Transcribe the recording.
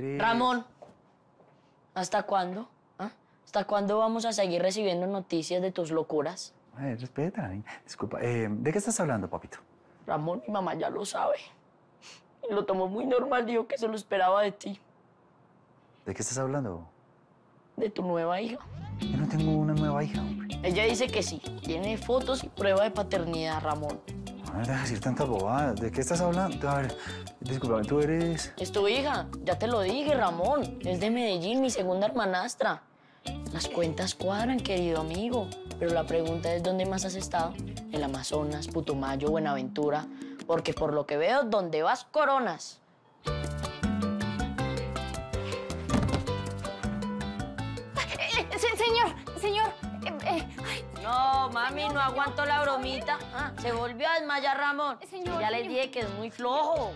Ramón, ¿hasta cuándo? ¿Ah? ¿Hasta cuándo vamos a seguir recibiendo noticias de tus locuras? Ay, respeta. Disculpa, eh, ¿de qué estás hablando, papito? Ramón, mi mamá ya lo sabe. Y lo tomó muy normal, dijo que se lo esperaba de ti, ¿De qué estás hablando? de tu nueva hija. Yo no tengo una nueva hija, hombre. Ella dice que sí, tiene fotos y prueba de paternidad, Ramón. No me dejas decir tantas bobadas. ¿De qué estás hablando? A ver, disculpa, tú eres... Es tu hija, ya te lo dije, Ramón. Es de Medellín, mi segunda hermanastra. Las cuentas cuadran, querido amigo. Pero la pregunta es, ¿dónde más has estado? El Amazonas, Putumayo, Buenaventura. Porque por lo que veo, donde vas, coronas. Mami, no aguanto la bromita. Ah, se volvió a desmayar Ramón. Señor, ya les dije que es muy flojo.